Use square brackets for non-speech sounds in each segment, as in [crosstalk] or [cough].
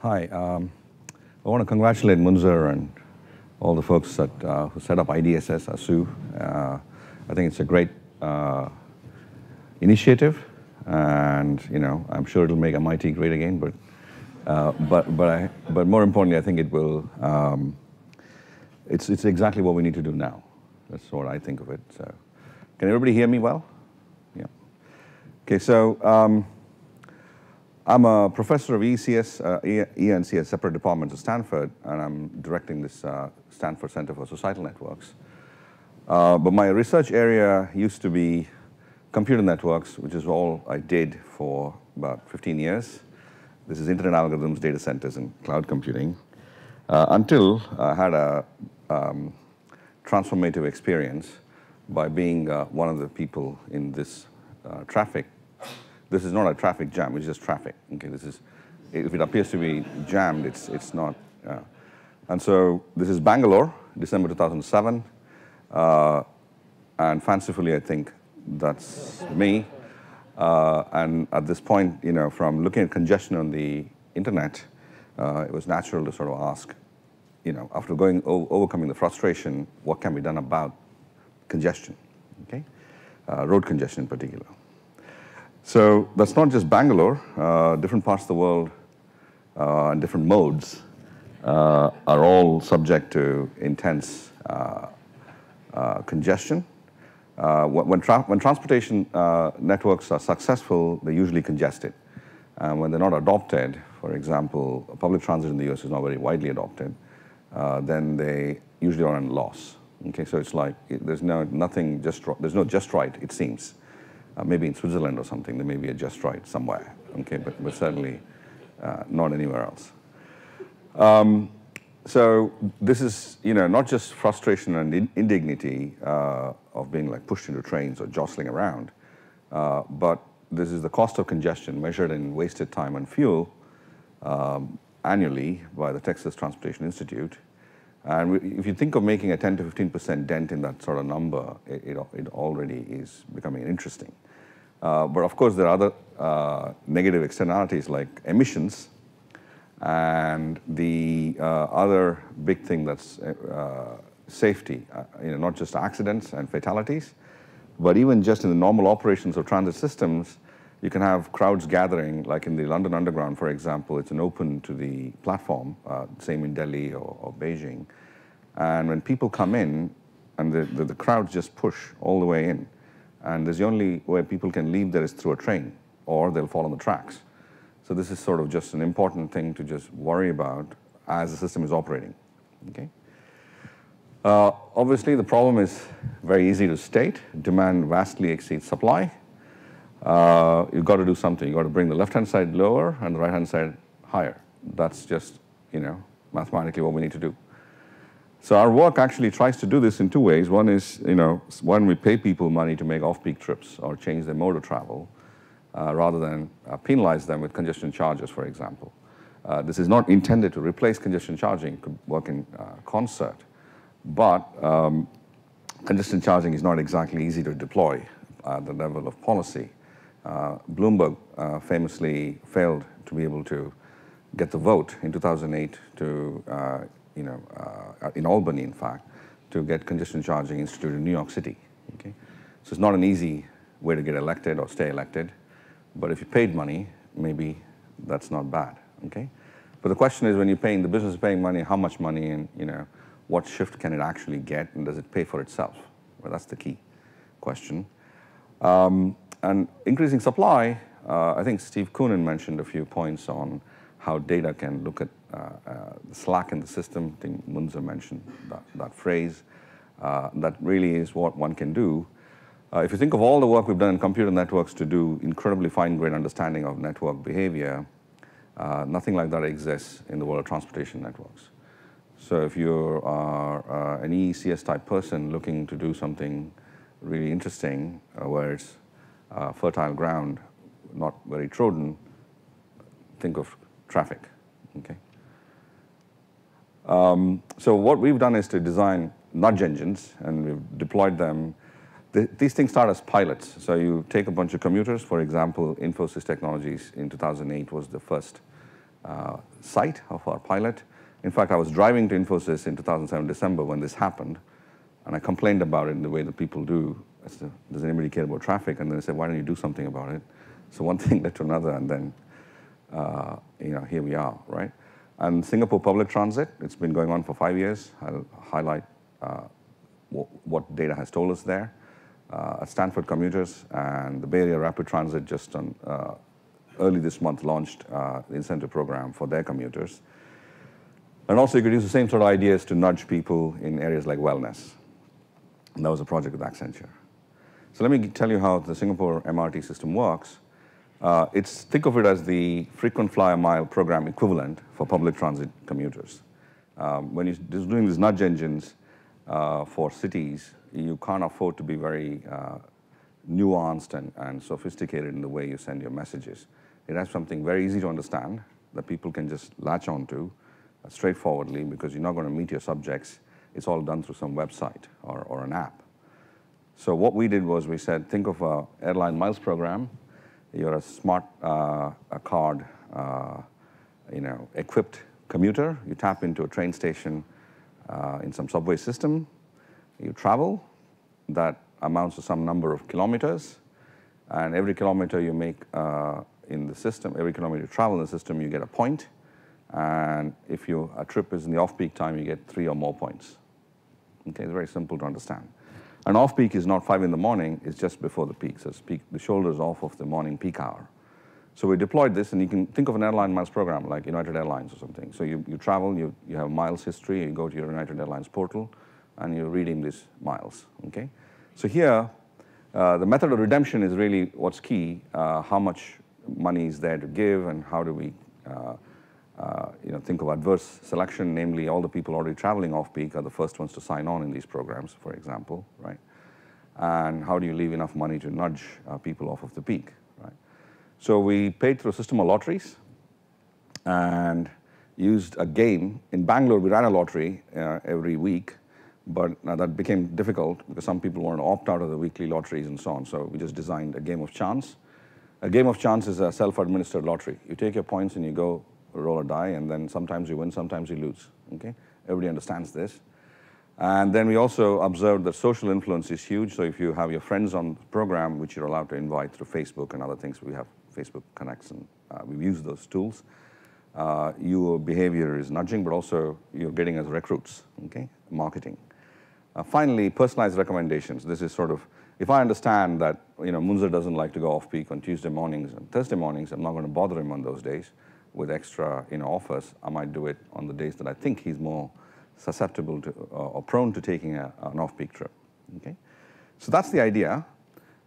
Hi. Um, I want to congratulate Munther and all the folks that, uh, who set up IDSS, ASU. Uh, I think it's a great uh, initiative, and you know, I'm sure it'll make MIT great again. But, uh, but, but, I, but more importantly, I think it will. Um, it's, it's exactly what we need to do now. That's what I think of it. So, can everybody hear me well? Yeah. Okay. So. Um, I'm a professor of ECS, uh, ENCS, separate departments at Stanford, and I'm directing this uh, Stanford Center for Societal Networks. Uh, but my research area used to be computer networks, which is all I did for about 15 years. This is internet algorithms, data centers, and cloud computing, uh, until I had a um, transformative experience by being uh, one of the people in this uh, traffic this is not a traffic jam, it's just traffic. Okay, this is, if it appears to be jammed, it's, it's not. Uh, and so this is Bangalore, December 2007. Uh, and fancifully, I think that's me. Uh, and at this point, you know, from looking at congestion on the internet, uh, it was natural to sort of ask, you know, after going overcoming the frustration, what can be done about congestion, okay? Uh, road congestion in particular. So that's not just Bangalore. Uh, different parts of the world uh, and different modes uh, are all subject to intense uh, uh, congestion. Uh, when, tra when, transportation networks are successful, they're usually congested. when they're not adopted, for example, public transit in the US is not very widely adopted, then they usually are in loss. Okay, so it's like there's no nothing just there's no just right, it seems. Uh, maybe in Switzerland or something, there may be a just right somewhere, okay, but, but certainly uh, not anywhere else. Um, so this is, you know, not just frustration and in indignity uh, of being like pushed into trains or jostling around, uh, but this is the cost of congestion measured in wasted time and fuel um, annually by the Texas Transportation Institute. And if you think of making a 10 to 15% dent in that sort of number, it, it, it already is becoming interesting. Uh, but of course, there are other uh, negative externalities like emissions. And the uh, other big thing that's safety, you know, not just accidents and fatalities, but even just in the normal operations of transit systems, you can have crowds gathering, like in the London Underground, for example, it's an open to the platform, uh, same in Delhi or, or, Beijing. And when people come in, and the, the, the crowds just push all the way in, and there's the only way people can leave there is through a train, or they'll fall on the tracks. So this is sort of just an important thing to just worry about as the system is operating, okay? Uh, obviously, the problem is very easy to state. Demand vastly exceeds supply. Uh, you've got to do something. You've got to bring the left-hand side lower and the right-hand side higher. That's just, you know, mathematically what we need to do. So our work actually tries to do this in two ways. One is, you know, one, we pay people money to make off-peak trips or change their mode of travel uh, rather than uh, penalize them with congestion charges, for example. Uh, this is not intended to replace congestion charging, could work in uh, concert. But um, congestion charging is not exactly easy to deploy at the level of policy. Uh, Bloomberg uh, famously failed to be able to get the vote in 2008 to you know, uh, in Albany, in fact, to get congestion charging instituted in New York City. Okay? So it's not an easy way to get elected or stay elected, but if you paid money, maybe that's not bad. Okay? But the question is, when you're paying, the business is paying money, how much money, and you know, what shift can it actually get, and does it pay for itself? Well, that's the key question. Um, and increasing supply, uh, I think Steve Koonin mentioned a few points on how data can look at slack in the system. I think Munther mentioned that, that phrase. Uh, that really is what one can do. if you think of all the work we've done in computer networks to do incredibly fine-grained understanding of network behavior, nothing like that exists in the world of transportation networks. So if you are uh, an EECS type person looking to do something really interesting uh, where it's uh, fertile ground, not very trodden, think of traffic, okay? Um, so what we've done is to design nudge engines, and we've deployed them. The, these things start as pilots. So you take a bunch of commuters, for example, Infosys Technologies in 2008 was the first uh, site of our pilot. In fact, I was driving to Infosys in 2007 December when this happened, and I complained about it in the way that people do. I said, Does anybody care about traffic? And then they said, Why don't you do something about it? So one [laughs] thing led to another, and then uh, you know here we are, right? And Singapore Public Transit, it's been going on for five years. I'll highlight uh, what, data has told us there. Uh, Stanford Commuters and the Bay Area Rapid Transit just on, uh, early this month launched uh, the incentive program for their commuters. And also you could use the same sort of ideas to nudge people in areas like wellness. And that was a project with Accenture. So let me tell you how the Singapore MRT system works. Uh, it's, think of it as the frequent flyer mile program equivalent for public transit commuters. Um, when you're doing these nudge engines uh, for cities, you can't afford to be very uh, nuanced and, and sophisticated in the way you send your messages. It has something very easy to understand that people can just latch onto uh, straightforwardly because you're not going to meet your subjects. It's all done through some website or, or an app. So what we did was we said, think of a airline miles program. You're a smart uh, a card, uh, you know, equipped commuter. You tap into a train station uh, in some subway system. You travel. That amounts to some number of kilometers. And every kilometer you make uh, in the system, every kilometer you travel in the system, you get a point. And if you, a trip is in the off-peak time, you get three or more points. Okay, it's very simple to understand. An off-peak is not five in the morning, it's just before the peak. So peak, the shoulders off of the morning peak hour. So we deployed this, and you can think of an airline miles program like United Airlines or something. So you, you travel, you, you have miles history, you go to your United Airlines portal, and you redeem these miles, okay? So here, uh, the method of redemption is really what's key, uh, how much money is there to give and how do we uh, uh, you know, think of adverse selection, namely all the people already traveling off-peak are the first ones to sign on in these programs, for example, right? And how do you leave enough money to nudge uh, people off of the peak, right? So we paid through a system of lotteries and used a game. In Bangalore, we ran a lottery uh, every week, but that became difficult because some people wanted to opt out of the weekly lotteries and so on. So we just designed a game of chance a game of chance is a self-administered lottery. You take your points and you go roll a die, and then sometimes you win, sometimes you lose. Okay, everybody understands this. And then we also observed that social influence is huge. So if you have your friends on the program, which you're allowed to invite through Facebook and other things, we have Facebook Connects, and uh, we've used those tools. Uh, your behavior is nudging, but also you're getting as recruits. Okay, marketing. Uh, finally, personalized recommendations. This is sort of if I understand that you know Munther doesn't like to go off peak on Tuesday mornings and Thursday mornings, I'm not going to bother him on those days with extra in offers. I might do it on the days that I think he's more susceptible to uh, or prone to taking a, an off-peak trip. Okay, so that's the idea.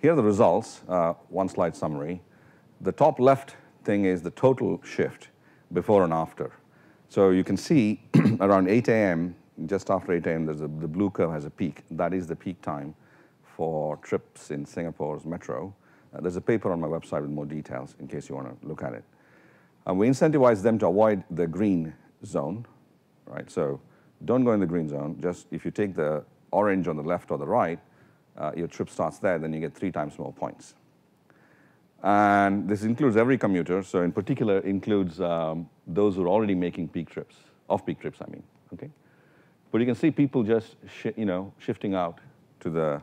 Here are the results. Uh, one slide summary. The top left thing is the total shift before and after. So you can see [clears throat] around 8 a.m., just after 8 a.m., the blue curve has a peak. That is the peak time for trips in Singapore's metro. Uh, there's a paper on my website with more details in case you want to look at it. And we incentivize them to avoid the green zone, right? So don't go in the green zone. Just if you take the orange on the left or the right, uh, your trip starts there, then you get three times more points. And this includes every commuter, so in particular includes um, those who are already making peak trips, off-peak trips, I mean, okay? But you can see people just, you know, shifting out to the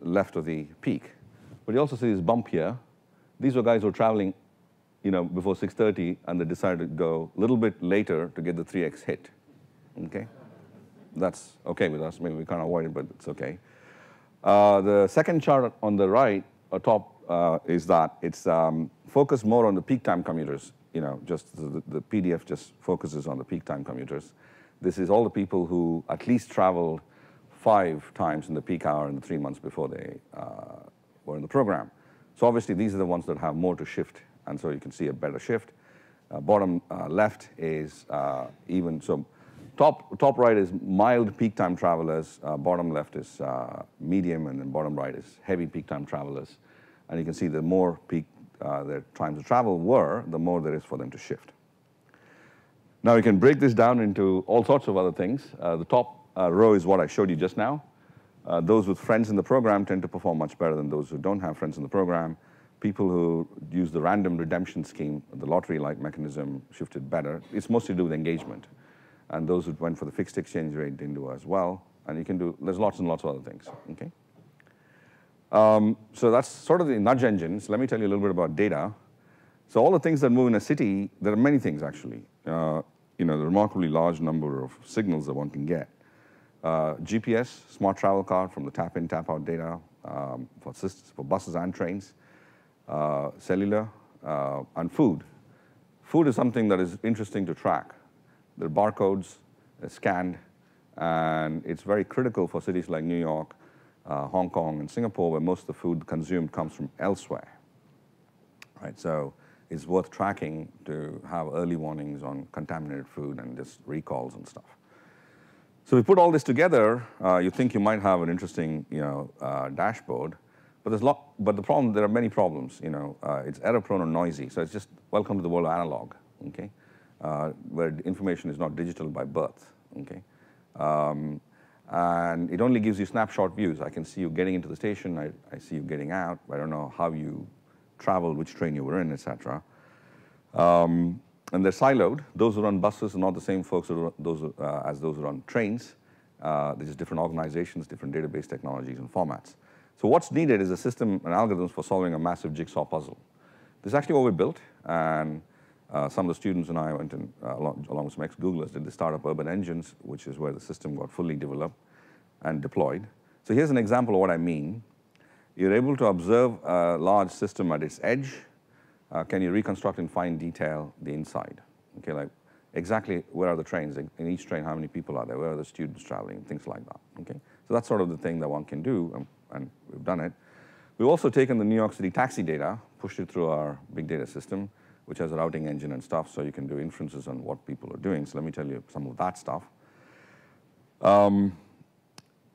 left of the peak. But you also see this bump here. These were guys who were traveling you know, before 6.30 and they decided to go a little bit later to get the 3x hit. Okay? That's okay with us. Maybe we can't avoid it, but it's okay. Uh, the second chart on the right, or top, uh, is that it's um, focused more on the peak time commuters. You know, just the, the, PDF just focuses on the peak time commuters. This is all the people who at least traveled five times in the peak hour in the three months before they uh, were in the program. So obviously these are the ones that have more to shift, and so you can see a better shift. Uh, bottom uh, left is uh, even, so top, top right is mild peak time travelers, uh, bottom left is uh, medium, and then bottom right is heavy peak time travelers. And you can see the more peak their times of travel were, the more there is for them to shift. Now you can break this down into all sorts of other things. the top uh, row is what I showed you just now. Uh, those with friends in the program tend to perform much better than those who don't have friends in the program. People who use the random redemption scheme, the lottery-like mechanism, shifted better. It's mostly to do with engagement. And those who went for the fixed exchange rate didn't do as well. And you can do, there's lots and lots of other things, okay? Um, so that's sort of the nudge engines. Let me tell you a little bit about data. So all the things that move in a city, there are many things actually. Uh, you know, the remarkably large number of signals that one can get. Uh, GPS, smart travel card from the tap-in, tap-out data um, for, for buses and trains, cellular, uh, and food. Food is something that is interesting to track. The barcodes are scanned, and it's very critical for cities like New York, uh, Hong Kong, and Singapore, where most of the food consumed comes from elsewhere. Right, so it's worth tracking to have early warnings on contaminated food and just recalls and stuff. So we put all this together, uh, you think you might have an interesting, you know, uh, dashboard, but there's lot, but the problem, there are many problems, you know, uh, it's error prone or noisy, so it's just welcome to the world of analog, okay, uh, where information is not digital by birth, okay. Um, and it only gives you snapshot views. I can see you getting into the station, I, I see you getting out, I don't know how you traveled, which train you were in, etc. Um, and they're siloed. Those who run buses are not the same folks those, uh, as those who run trains. Uh, there's just different organizations, different database technologies and formats. So what's needed is a system and algorithms for solving a massive jigsaw puzzle. This is actually what we built, and uh, some of the students and I went and, uh, along, along with some ex-Googlers, did the startup Urban Engines, which is where the system got fully developed and deployed. So here's an example of what I mean. You're able to observe a large system at its edge. Uh, can you reconstruct in fine detail the inside? Okay, like exactly where are the trains? In each train, how many people are there? Where are the students traveling? Things like that. Okay, so that's sort of the thing that one can do, and, and we've done it. We've also taken the New York City taxi data, pushed it through our big data system, which has a routing engine and stuff, so you can do inferences on what people are doing. So let me tell you some of that stuff. Um,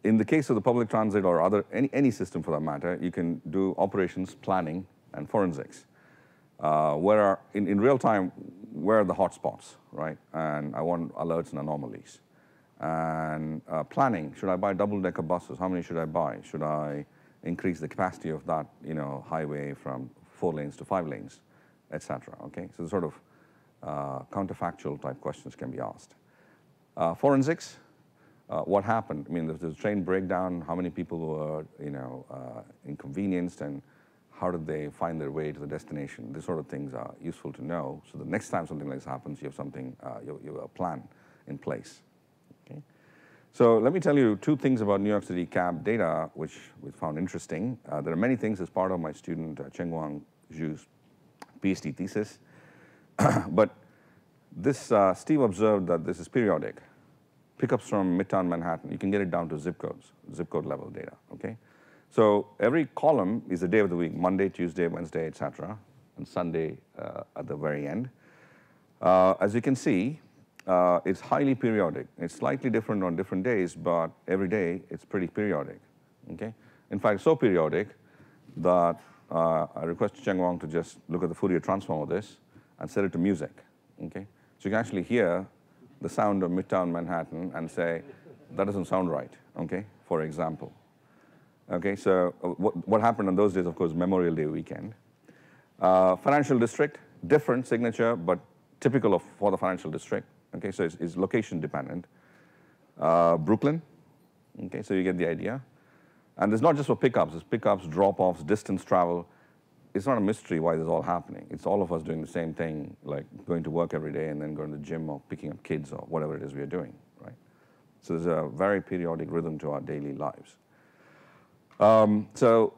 in the case of the public transit or other any, any system for that matter, you can do operations planning and forensics. Uh, where are, in, in real time, where are the hotspots, right? And I want alerts and anomalies. And uh, planning, should I buy double-decker buses? How many should I buy? Should I increase the capacity of that, you know, highway from four lanes to five lanes, etc. Okay, so the sort of uh, counterfactual type questions can be asked. Uh, forensics, uh, what happened. I mean, there's a train breakdown, how many people were, you know, uh, inconvenienced, and how did they find their way to the destination? These sort of things are useful to know. So the next time something like this happens, you have something, uh, you, you have a plan in place. Okay. So let me tell you two things about New York City cab data, which we found interesting. Uh, there are many things as part of my student uh, Chenguang Zhu's PhD thesis, [coughs] but this uh, Steve observed that this is periodic pickups from Midtown Manhattan. You can get it down to zip codes, zip code level data, okay? So every column is a day of the week, Monday, Tuesday, Wednesday, etc., and Sunday uh, at the very end. Uh, as you can see, uh, it's highly periodic. It's slightly different on different days, but every day it's pretty periodic, okay? In fact, so periodic that uh, I requested Chenguang to just look at the Fourier transform of this and set it to music, okay? So you can actually hear the sound of Midtown Manhattan and say, that doesn't sound right, okay, for example. Okay, so uh, what, what happened on those days, of course, Memorial Day weekend. Uh, financial district, different signature, but typical of for the financial district. Okay, so it's, it's location dependent. Uh, Brooklyn, okay, so you get the idea. And it's not just for pickups, it's pickups, drop-offs, distance travel, it's not a mystery why this is all happening. It's all of us doing the same thing, like going to work every day and then going to the gym or picking up kids or whatever it is we are doing, right? So there's a very periodic rhythm to our daily lives. Um, so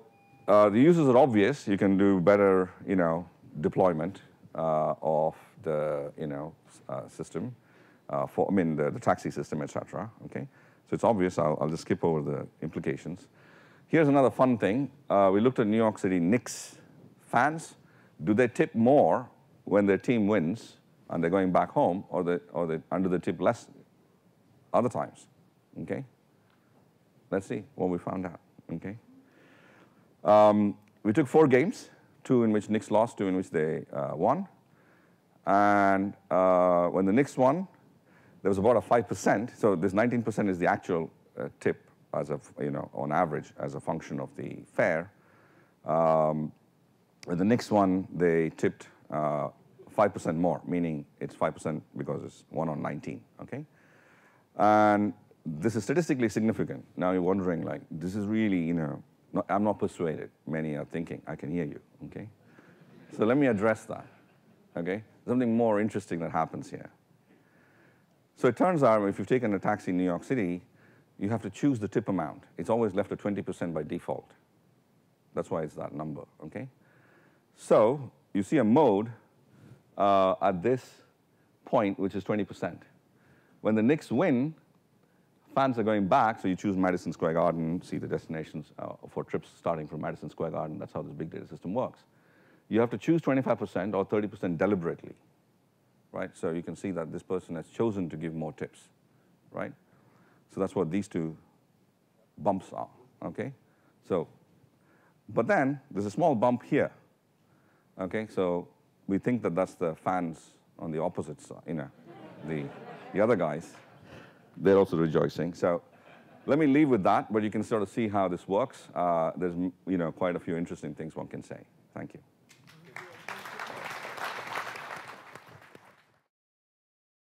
uh, the uses are obvious. You can do better, you know, deployment uh, of the, you know, uh, system uh, for, I mean, the, the taxi system, etc. Okay, so it's obvious. I'll, I'll, just skip over the implications. Here's another fun thing. Uh, we looked at New York City Knicks fans, do they tip more when their team wins and they're going back home, or they, or they under the tip less other times? Okay? Let's see what we found out. Okay? Um, we took four games, two in which Knicks lost, two in which they uh, won. And uh, when the Knicks won, there was about a 5%. So this 19% is the actual uh, tip as a, you know, on average as a function of the fare. Um, the Knicks won, they tipped uh, 5% more, meaning it's 5% because it's 1 on 19, okay? And this is statistically significant. Now you're wondering, like, this is really, you know, not, I'm not persuaded. Many are thinking, I can hear you, okay? So let me address that, okay? Something more interesting that happens here. So it turns out if you've taken a taxi in New York City, you have to choose the tip amount. It's always left at 20% by default. That's why it's that number, okay? So you see a mode uh, at this point, which is 20%. When the Knicks win, fans are going back, so you choose Madison Square Garden, see the destinations uh, for trips starting from Madison Square Garden. That's how this big data system works. You have to choose 25% or 30% deliberately, right? So you can see that this person has chosen to give more tips, right? So that's what these two bumps are, okay? So, but then there's a small bump here, okay? So we think that that's the fans on the opposite side, you know, the, the other guys. They're also rejoicing. So let me leave with that, but you can sort of see how this works. Uh, there's, you know, quite a few interesting things one can say. Thank you.